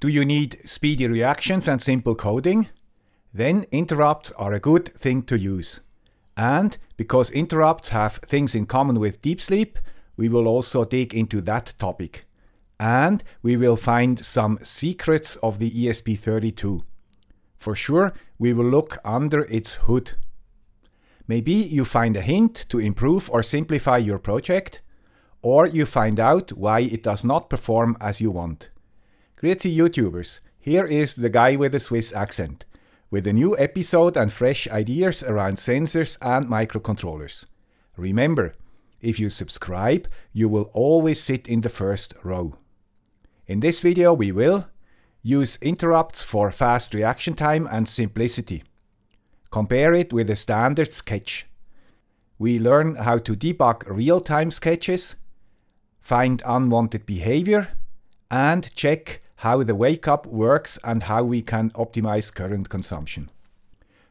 Do you need speedy reactions and simple coding? Then interrupts are a good thing to use. And because interrupts have things in common with deep sleep, we will also dig into that topic. And we will find some secrets of the ESP32. For sure, we will look under its hood. Maybe you find a hint to improve or simplify your project, or you find out why it does not perform as you want. Grüezi YouTubers, here is the guy with the Swiss accent, with a new episode and fresh ideas around sensors and microcontrollers. Remember, if you subscribe, you will always sit in the first row. In this video we will use interrupts for fast reaction time and simplicity. Compare it with a standard sketch. We learn how to debug real-time sketches, find unwanted behavior, and check how the wake up works and how we can optimize current consumption.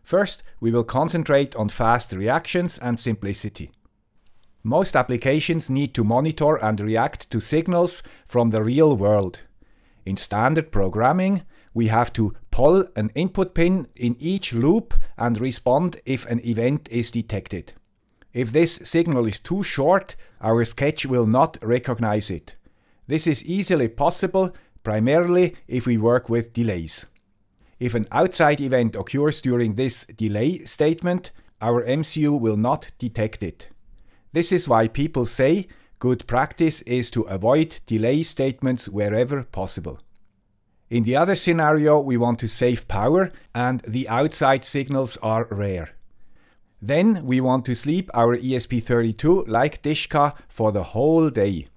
First, we will concentrate on fast reactions and simplicity. Most applications need to monitor and react to signals from the real world. In standard programming, we have to pull an input pin in each loop and respond if an event is detected. If this signal is too short, our sketch will not recognize it. This is easily possible, primarily if we work with delays. If an outside event occurs during this delay statement, our MCU will not detect it. This is why people say good practice is to avoid delay statements wherever possible. In the other scenario, we want to save power and the outside signals are rare. Then we want to sleep our ESP32 like Dishka for the whole day.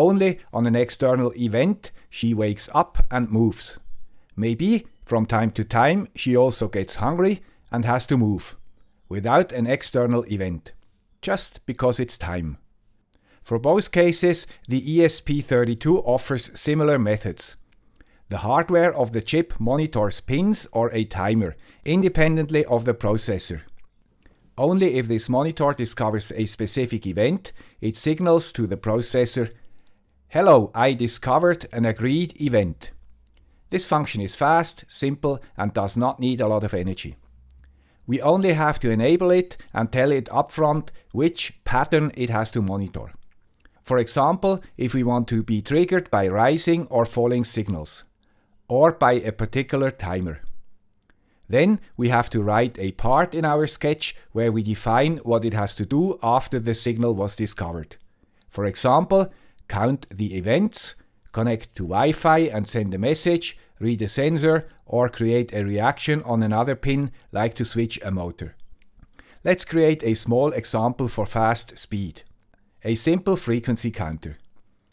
Only on an external event she wakes up and moves. Maybe from time to time she also gets hungry and has to move, without an external event, just because it's time. For both cases, the ESP32 offers similar methods. The hardware of the chip monitors pins or a timer, independently of the processor. Only if this monitor discovers a specific event, it signals to the processor, Hello, I discovered an agreed event. This function is fast, simple and does not need a lot of energy. We only have to enable it and tell it upfront which pattern it has to monitor. For example, if we want to be triggered by rising or falling signals, or by a particular timer. Then we have to write a part in our sketch where we define what it has to do after the signal was discovered. For example, count the events, connect to Wi-Fi and send a message, read a sensor, or create a reaction on another pin like to switch a motor. Let's create a small example for fast speed. A simple frequency counter.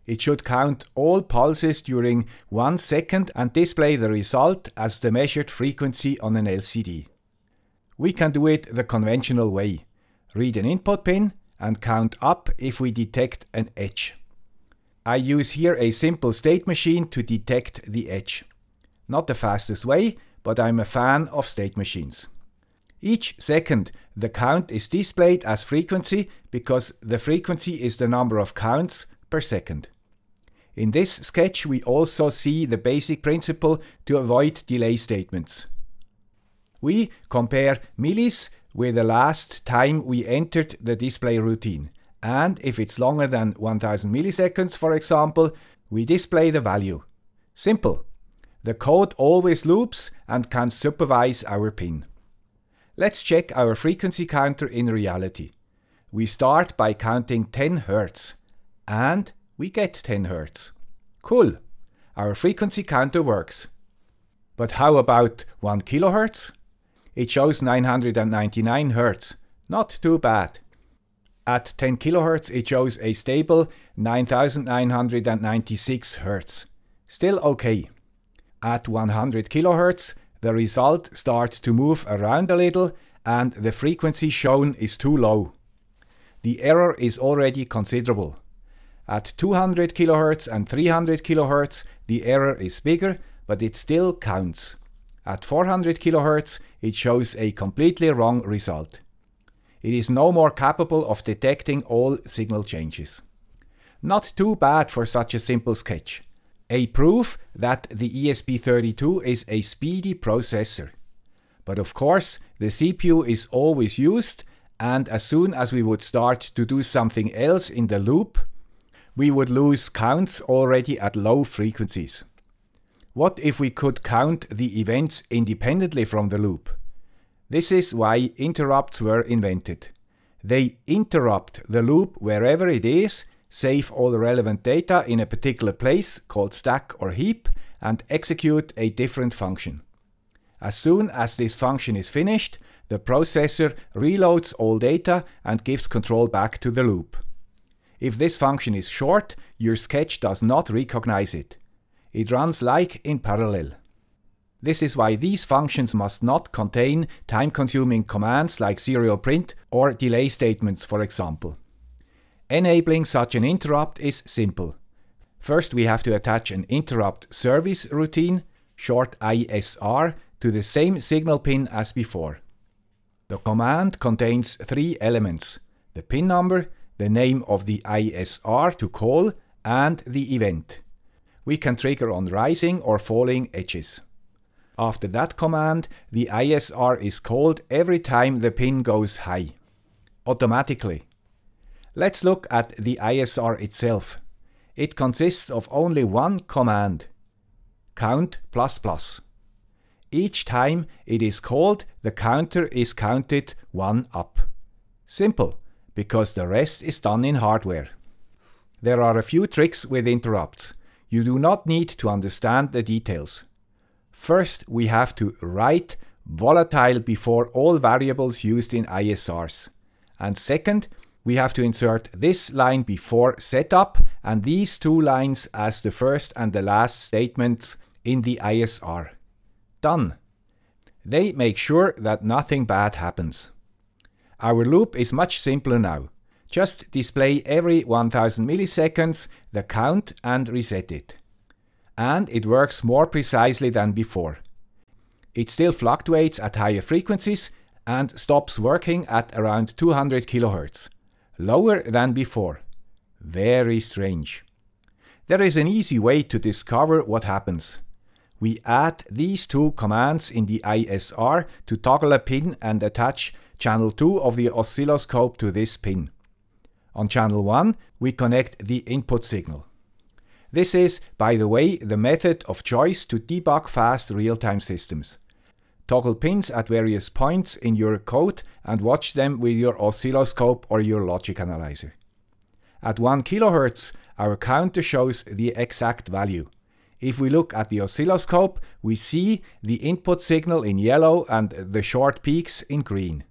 It should count all pulses during one second and display the result as the measured frequency on an LCD. We can do it the conventional way. Read an input pin and count up if we detect an edge. I use here a simple state machine to detect the edge. Not the fastest way, but I'm a fan of state machines. Each second the count is displayed as frequency because the frequency is the number of counts per second. In this sketch we also see the basic principle to avoid delay statements. We compare millis with the last time we entered the display routine and if it's longer than 1000 milliseconds, for example, we display the value. Simple. The code always loops and can supervise our pin. Let's check our frequency counter in reality. We start by counting 10 Hz and we get 10 Hz. Cool. Our frequency counter works. But how about 1 kHz? It shows 999 Hz. Not too bad. At 10 kHz it shows a stable 9996 Hz. Still okay. At 100 kHz the result starts to move around a little and the frequency shown is too low. The error is already considerable. At 200 kHz and 300 kHz the error is bigger but it still counts. At 400 kHz it shows a completely wrong result. It is no more capable of detecting all signal changes. Not too bad for such a simple sketch. A proof that the ESP32 is a speedy processor. But of course, the CPU is always used, and as soon as we would start to do something else in the loop, we would lose counts already at low frequencies. What if we could count the events independently from the loop? This is why interrupts were invented. They interrupt the loop wherever it is, save all the relevant data in a particular place called stack or heap, and execute a different function. As soon as this function is finished, the processor reloads all data and gives control back to the loop. If this function is short, your sketch does not recognize it. It runs like in parallel. This is why these functions must not contain time-consuming commands like serial print or delay statements, for example. Enabling such an interrupt is simple. First we have to attach an interrupt service routine, short ISR, to the same signal pin as before. The command contains three elements, the pin number, the name of the ISR to call, and the event. We can trigger on rising or falling edges. After that command, the ISR is called every time the pin goes high. Automatically. Let's look at the ISR itself. It consists of only one command. Count plus plus. Each time it is called, the counter is counted one up. Simple, because the rest is done in hardware. There are a few tricks with interrupts. You do not need to understand the details. First, we have to write volatile before all variables used in ISRs. And second, we have to insert this line before setup and these two lines as the first and the last statements in the ISR. Done. They make sure that nothing bad happens. Our loop is much simpler now. Just display every 1000 milliseconds the count and reset it and it works more precisely than before. It still fluctuates at higher frequencies and stops working at around 200 kHz, lower than before. Very strange. There is an easy way to discover what happens. We add these two commands in the ISR to toggle a pin and attach channel 2 of the oscilloscope to this pin. On channel 1 we connect the input signal. This is, by the way, the method of choice to debug fast real-time systems. Toggle pins at various points in your code and watch them with your oscilloscope or your logic analyzer. At 1 kHz, our counter shows the exact value. If we look at the oscilloscope, we see the input signal in yellow and the short peaks in green.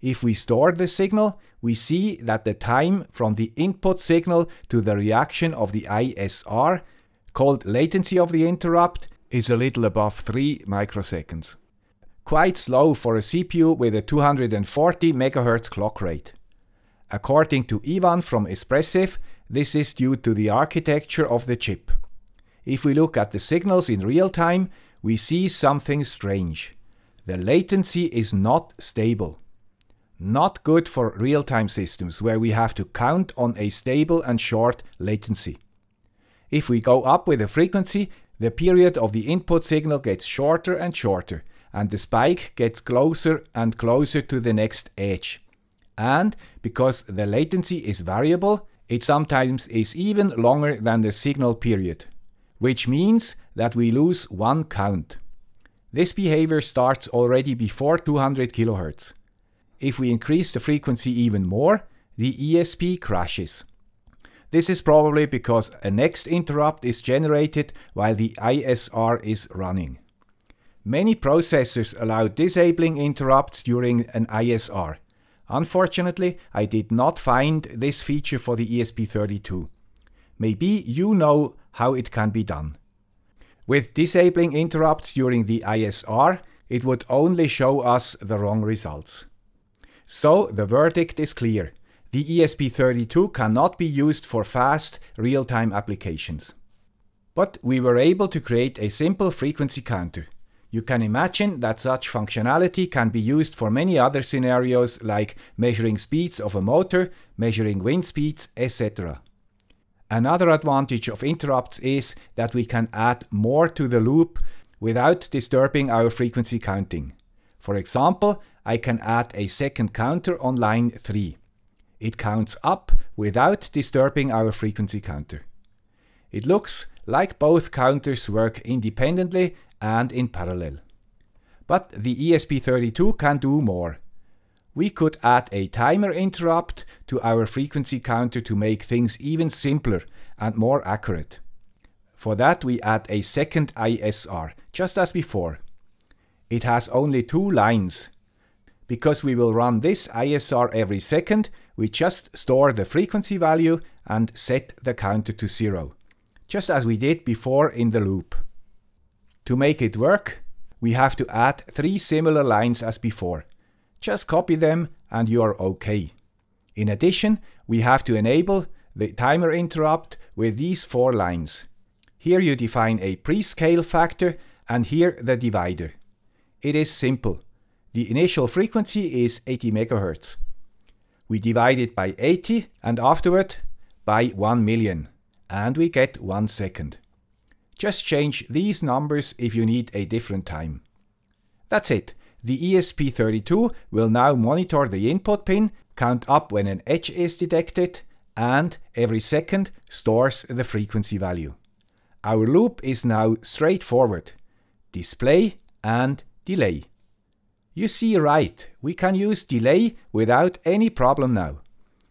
If we store the signal, we see that the time from the input signal to the reaction of the ISR, called latency of the interrupt, is a little above 3 microseconds. Quite slow for a CPU with a 240 MHz clock rate. According to Ivan from Espressif, this is due to the architecture of the chip. If we look at the signals in real time, we see something strange. The latency is not stable. Not good for real-time systems where we have to count on a stable and short latency. If we go up with the frequency, the period of the input signal gets shorter and shorter, and the spike gets closer and closer to the next edge. And because the latency is variable, it sometimes is even longer than the signal period, which means that we lose one count. This behavior starts already before 200 kHz. If we increase the frequency even more, the ESP crashes. This is probably because a next interrupt is generated while the ISR is running. Many processors allow disabling interrupts during an ISR. Unfortunately, I did not find this feature for the ESP32. Maybe you know how it can be done. With disabling interrupts during the ISR, it would only show us the wrong results. So the verdict is clear. The ESP32 cannot be used for fast, real-time applications. But we were able to create a simple frequency counter. You can imagine that such functionality can be used for many other scenarios like measuring speeds of a motor, measuring wind speeds, etc. Another advantage of interrupts is that we can add more to the loop without disturbing our frequency counting. For example, I can add a second counter on line 3. It counts up without disturbing our frequency counter. It looks like both counters work independently and in parallel. But the ESP32 can do more. We could add a timer interrupt to our frequency counter to make things even simpler and more accurate. For that we add a second ISR, just as before. It has only two lines. Because we will run this ISR every second, we just store the frequency value and set the counter to zero, just as we did before in the loop. To make it work, we have to add three similar lines as before. Just copy them and you are okay. In addition, we have to enable the timer interrupt with these four lines. Here you define a prescale factor and here the divider. It is simple. The initial frequency is 80 MHz. We divide it by 80 and afterward by 1 million and we get 1 second. Just change these numbers if you need a different time. That's it. The ESP32 will now monitor the input pin, count up when an edge is detected, and every second stores the frequency value. Our loop is now straightforward. Display and delay. You see right, we can use delay without any problem now.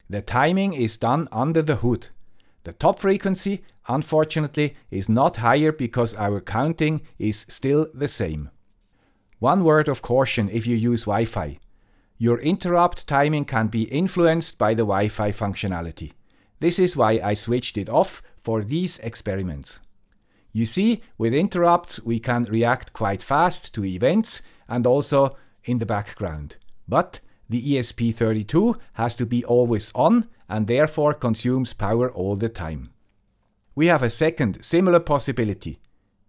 The timing is done under the hood. The top frequency, unfortunately, is not higher because our counting is still the same. One word of caution if you use Wi-Fi. Your interrupt timing can be influenced by the Wi-Fi functionality. This is why I switched it off for these experiments. You see, with interrupts we can react quite fast to events and also in the background. But the ESP32 has to be always on and therefore consumes power all the time. We have a second similar possibility,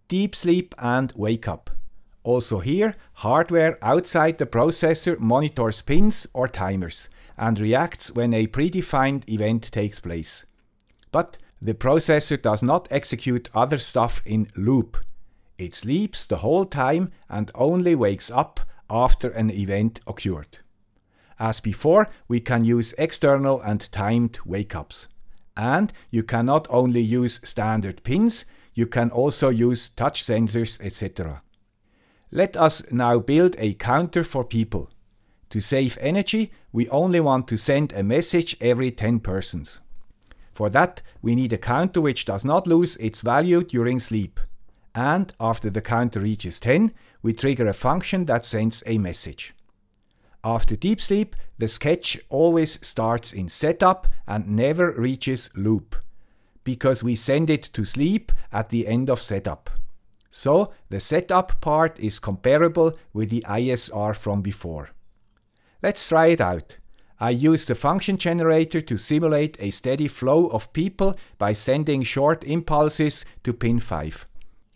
deep sleep and wake up. Also here, hardware outside the processor monitors pins or timers and reacts when a predefined event takes place. But the processor does not execute other stuff in loop. It sleeps the whole time and only wakes up after an event occurred. As before, we can use external and timed wake-ups. And you can not only use standard pins, you can also use touch sensors, etc. Let us now build a counter for people. To save energy, we only want to send a message every 10 persons. For that, we need a counter which does not lose its value during sleep. And after the counter reaches 10, we trigger a function that sends a message. After deep sleep, the sketch always starts in setup and never reaches loop, because we send it to sleep at the end of setup. So the setup part is comparable with the ISR from before. Let's try it out. I use the function generator to simulate a steady flow of people by sending short impulses to pin 5.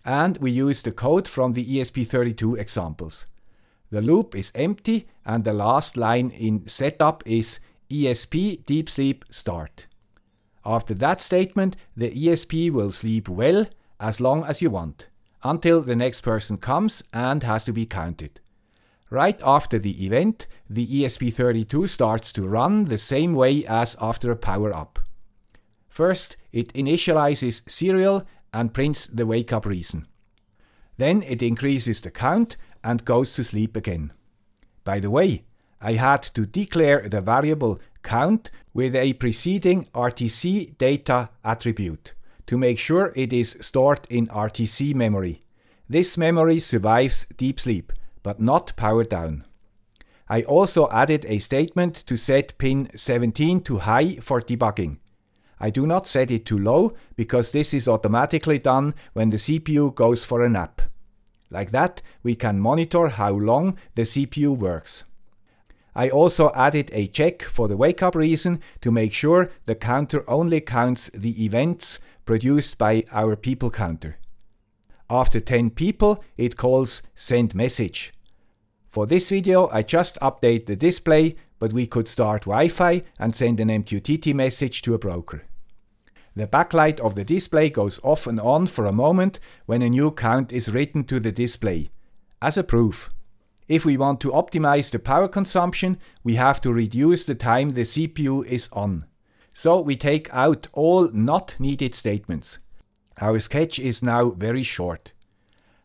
And we use the code from the ESP32 examples. The loop is empty and the last line in setup is ESP deep sleep start. After that statement, the ESP will sleep well as long as you want until the next person comes and has to be counted. Right after the event, the ESP32 starts to run the same way as after a power-up. First, it initializes serial and prints the wake-up reason. Then it increases the count and goes to sleep again. By the way, I had to declare the variable count with a preceding RTC data attribute to make sure it is stored in RTC memory. This memory survives deep sleep, but not power down. I also added a statement to set pin 17 to high for debugging. I do not set it to low because this is automatically done when the CPU goes for a nap. Like that, we can monitor how long the CPU works. I also added a check for the wake up reason to make sure the counter only counts the events produced by our people counter. After 10 people, it calls send message. For this video, I just update the display, but we could start Wi-Fi and send an MQTT message to a broker. The backlight of the display goes off and on for a moment when a new count is written to the display, as a proof. If we want to optimize the power consumption, we have to reduce the time the CPU is on. So we take out all not needed statements. Our sketch is now very short.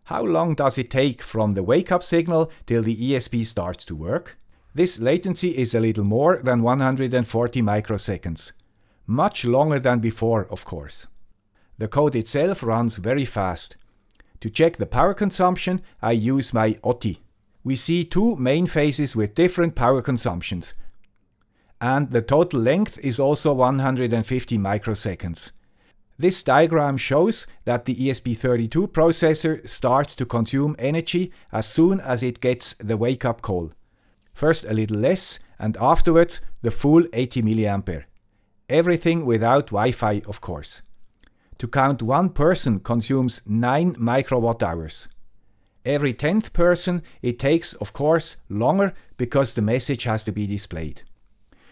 How long does it take from the wake up signal till the ESP starts to work? This latency is a little more than 140 microseconds. Much longer than before, of course. The code itself runs very fast. To check the power consumption, I use my Otii. We see two main phases with different power consumptions. And the total length is also 150 microseconds. This diagram shows that the ESP32 processor starts to consume energy as soon as it gets the wake-up call. First a little less and afterwards the full 80 mA. Everything without Wi-Fi of course. To count one person consumes 9 microwatt hours. Every 10th person it takes of course longer because the message has to be displayed.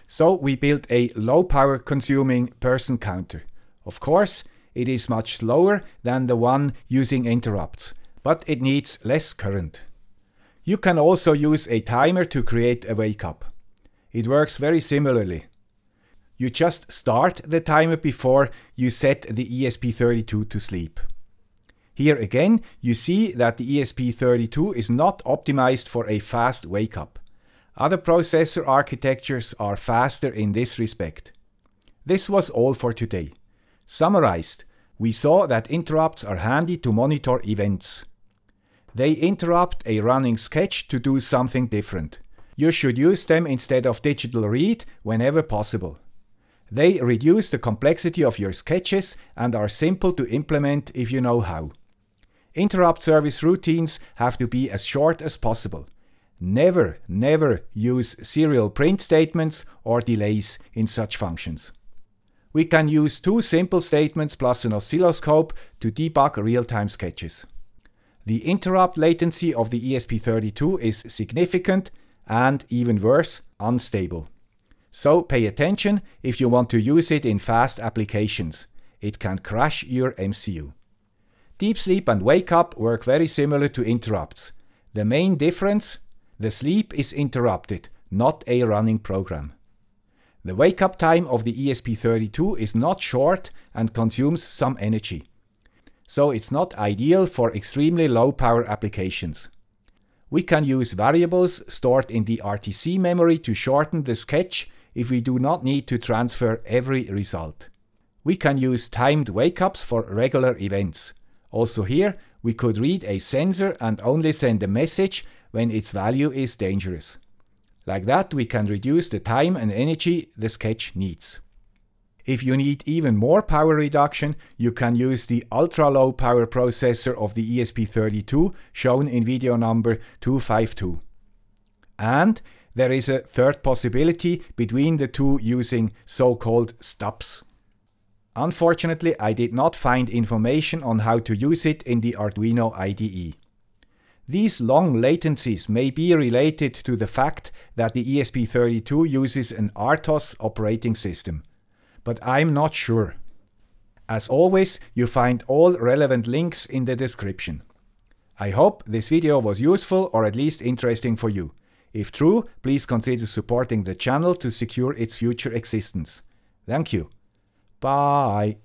So we built a low power consuming person counter. Of course, it is much slower than the one using interrupts, but it needs less current. You can also use a timer to create a wake up. It works very similarly. You just start the timer before you set the ESP32 to sleep. Here again, you see that the ESP32 is not optimized for a fast wake up. Other processor architectures are faster in this respect. This was all for today. Summarized, we saw that interrupts are handy to monitor events. They interrupt a running sketch to do something different. You should use them instead of digital read whenever possible. They reduce the complexity of your sketches and are simple to implement if you know how. Interrupt service routines have to be as short as possible. Never, never use serial print statements or delays in such functions. We can use two simple statements plus an oscilloscope to debug real-time sketches. The interrupt latency of the ESP32 is significant and, even worse, unstable. So pay attention if you want to use it in fast applications. It can crash your MCU. Deep sleep and wake up work very similar to interrupts. The main difference? The sleep is interrupted, not a running program. The wake-up time of the ESP32 is not short and consumes some energy. So it's not ideal for extremely low power applications. We can use variables stored in the RTC memory to shorten the sketch if we do not need to transfer every result. We can use timed wake-ups for regular events. Also here, we could read a sensor and only send a message when its value is dangerous. Like that we can reduce the time and energy the sketch needs. If you need even more power reduction, you can use the ultra-low power processor of the ESP32 shown in video number 252. And there is a third possibility between the two using so-called stubs. Unfortunately, I did not find information on how to use it in the Arduino IDE. These long latencies may be related to the fact that the ESP32 uses an RTOS operating system, but I'm not sure. As always, you find all relevant links in the description. I hope this video was useful or at least interesting for you. If true, please consider supporting the channel to secure its future existence. Thank you. Bye.